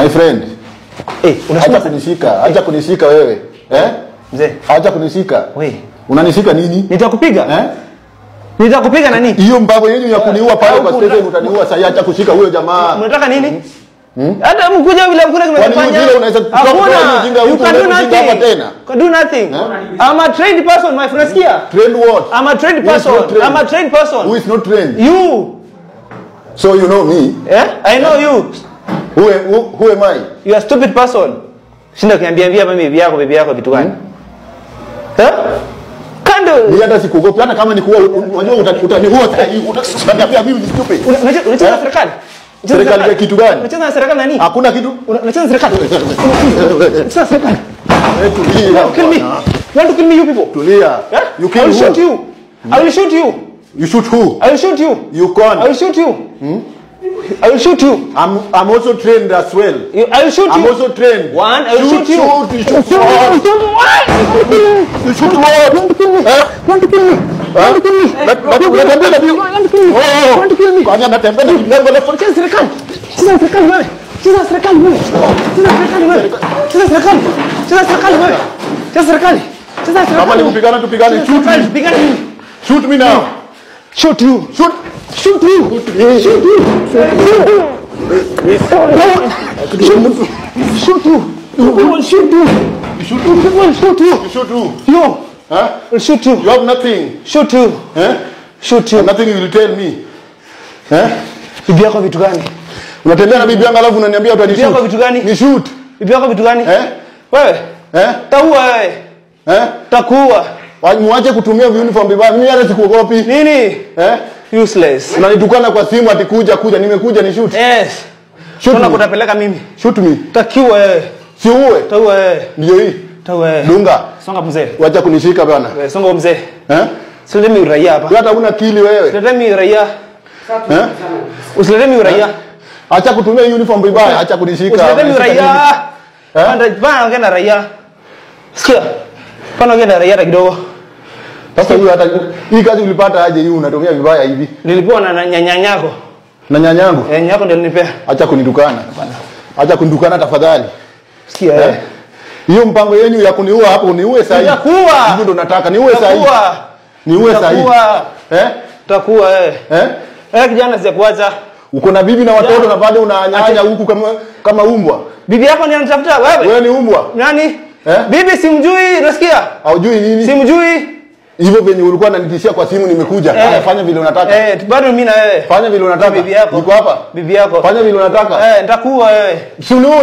My friend, Eh, unasema acha kunishika, acha kunishika wewe. Eh? mzee, Acha kunishika. we, Unanishika nini? nitakupiga. Eh? Nitakupiga nani? Hiyo mbavu yenu ya kuniua pale kwa station utaniua sasa acha kushika huyo jamaa. Unataka nini? Hata hmm? mkuja vile hakuna Kwani Kwa vile unaweza kutoka kwa ujinga can do hapa tena? Can do nothing. Eh? I'm a trained person, my friend. Sikia. Trained what? I'm a trained person. I'm a trained person. Who is not trained? You. So you know me. Eh? I know you. Who who, who am I? You are stupid person. Shinda kuniambia ambia mimi bibi yako bibi yako vitu gani? Eh? Kando. Mimi hata sikuogopi hata kama nikuua unajua utani- utaniua utaniambia mimi ni stupid. Una- Unacheza unacheza na Eh? serikali? Serikali ya kitu gani? Unacheza na serikali nani? Hakuna kitu. Una- Unacheza na serikali? Unacheza na serikali? Eh, tulia. Kill me. You want to kill me you people? Tulia. Eh? You I will shoot you. I will shoot you. You shoot who? I will shoot you. You I will shoot you. I will shoot you. I'm I'm also trained as well. You- I will shoot I'm you. I'm also trained. One, I will shoot you. Shoot, you shoot what? You shoot what? Eh? Want to kill me? shoot, Want to kill me? Shoot, unatembea na bibi- Want to kill me? Kwani anatembea na bibi yangu alafu- Cheza serikali. Cheza serikali wewe. Cheza serikali wewe. Cheza serikali wewe. Cheza serikali. Cheza serikali wewe. Cheza serikali. Cheza serikali. Kama ni kupigana tupigane. Shoot me. Mimi. Shoot me now. Shoot you. Shoot. Shoot you. Shoot you. Shoot you. Shoot you! shoot you. You shoot you! Shoot you! shoot you. You shoot? You. Huh? We'll shoot you. You have nothing. Shoot you. Huh? Shoot you. Nothing you will tell me. Huh? Bibi yako vitu gani? Unatembea na bibi yangu alafu unaniambia Bibi yako utanishoot. vitu gani? Ni shoot. Bibi yako vitu gani? Eh? Wewe. Eh? Taua wewe. Eh? Takuua. Wa- Muache kutumia uniform vibaya. Mimi hata sikuogopi. Nini? Eh? Useless. Unanitukana kwa simu ati kuja kuja. Nimekuja ni shoot. Yes. Shoot Tuna kutapeleka mimi. Shoot me. Takiwa wewe. Si uwe. Tawe. Ndio hii. Tawe. Dunga. Songa mzee. Wacha kunishika bwana. Wewe, Songa mzee. Eh? Usilete mimi uraia hapa. Hata huna kili wewe. Usilete mimi uraia. Eh? Usilete mimi uraia. Acha kutumia uniform vibaya. Acha kunishika. Usilete mimi uraia. Eh? Panda bana ongea na raia. Sikia. Panda ongea na raia kidogo. Sasa hiyo hata hii kazi ulipata aje hii unatumia vibaya hivi? Nilipewa na nyanyanyako. Na nyanyangu. Eh, nyanyako ndio nilipea. Acha kunitukana. Acha kunitukana tafadhali. Sikia Eh? Hiyo mpango yenu ya kuniua hapo niue sasa hivi. Nitakuwa. Hivyo ndo nataka niue sasa hivi. Niue sasa hivi. Eh? Takuwa eh. Eh? Eh kijana sijakuacha. Uko na bibi na watoto na bado unanyanya huku kama kama umbwa. Bibi yako ndiye anatafuta wewe. Wewe ni umbwa. Nani? Eh? Bibi simjui, unasikia? Haujui nini? Simjui. Hivyo venye ulikuwa unanitishia kwa simu nimekuja. Eh. Fanya vile unataka. Eh, bado mimi na wewe. Fanya vile unataka. Bibi yako. Niko hapa. Bibi yako. Fanya vile unataka. Eh, nitakuwa wewe. Suluhu.